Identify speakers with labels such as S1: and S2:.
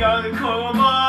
S1: Yar kolay